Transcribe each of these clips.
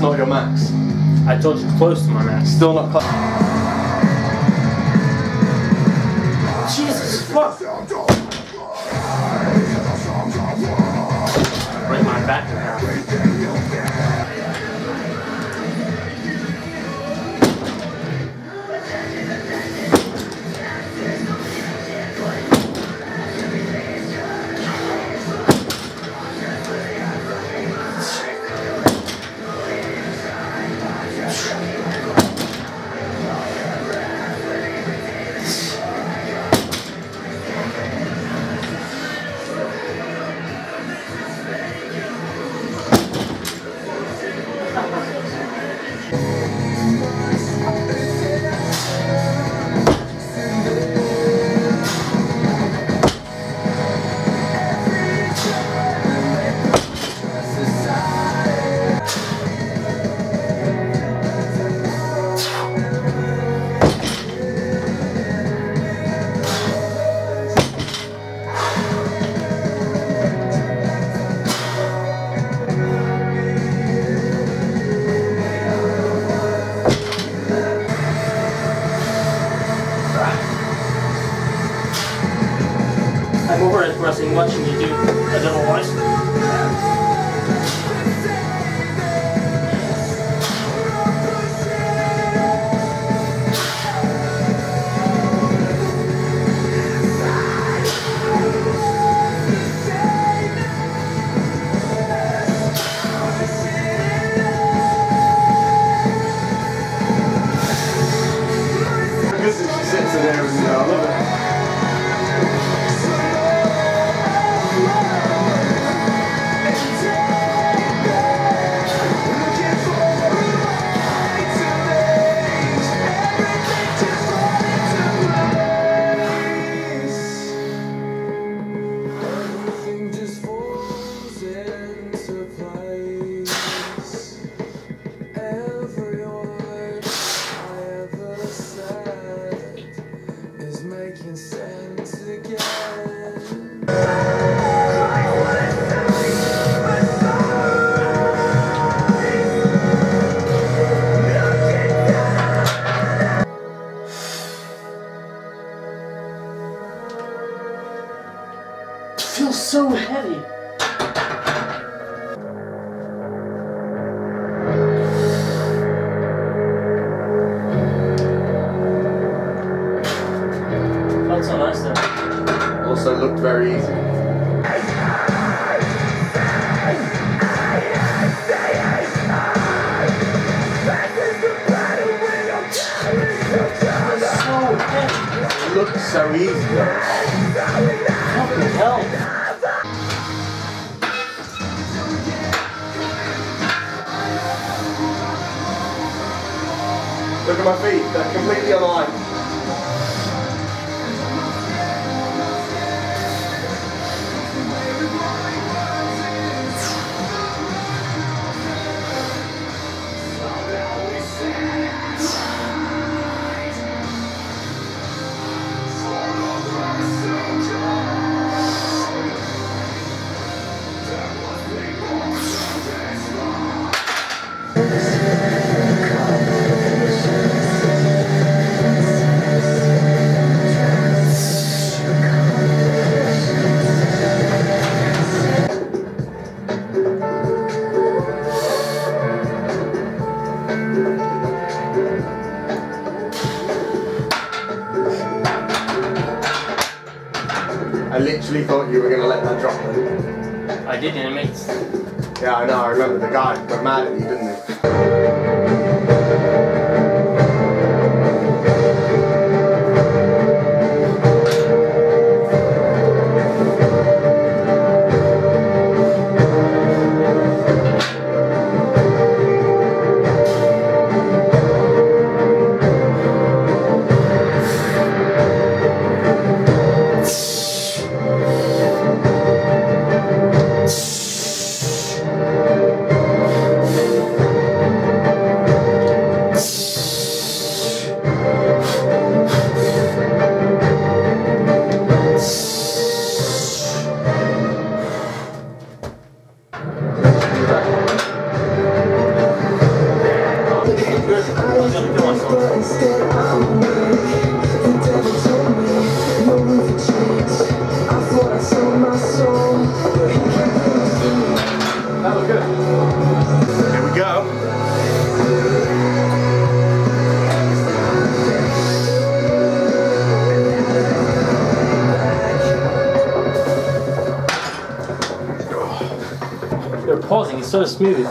That's not your max. I told you close to my max. Still not close. Jesus fuck! Break my back in wrestling watching you do. A double feels so heavy. Felt so nice though. Also looked very easy. So. It looked so easy. At my feet, they're completely aligned. Literally thought you were going to let that drop then. I did, and it makes Yeah, I know, I remember. The guy got mad at you, didn't he? pausing is so smooth.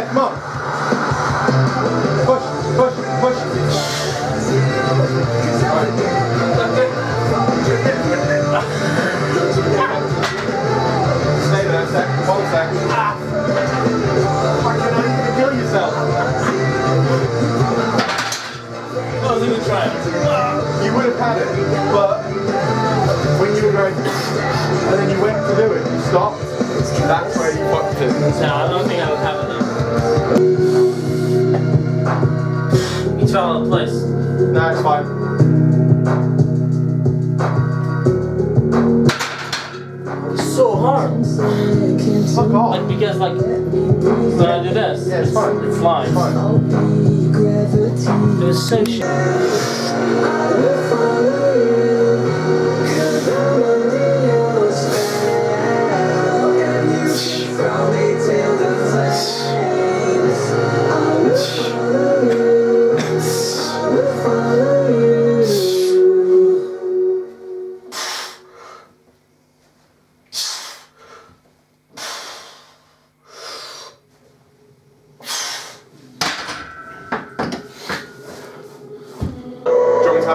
Yeah, come on. like when I do this, yeah, it's, fine. It's fine. It's fine. It was so shit.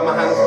cosas más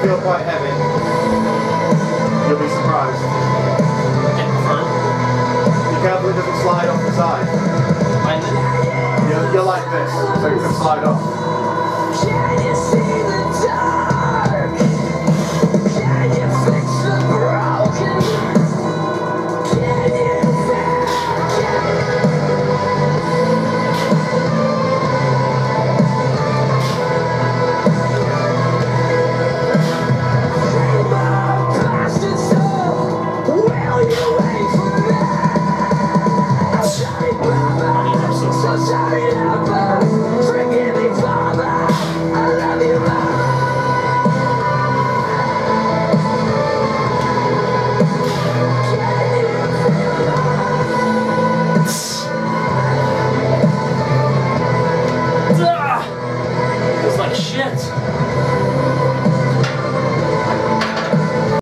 to feel quite heavy. You'll be surprised. Get firm. Be careful it doesn't slide off the side. You're, you're like this, so it can slide off.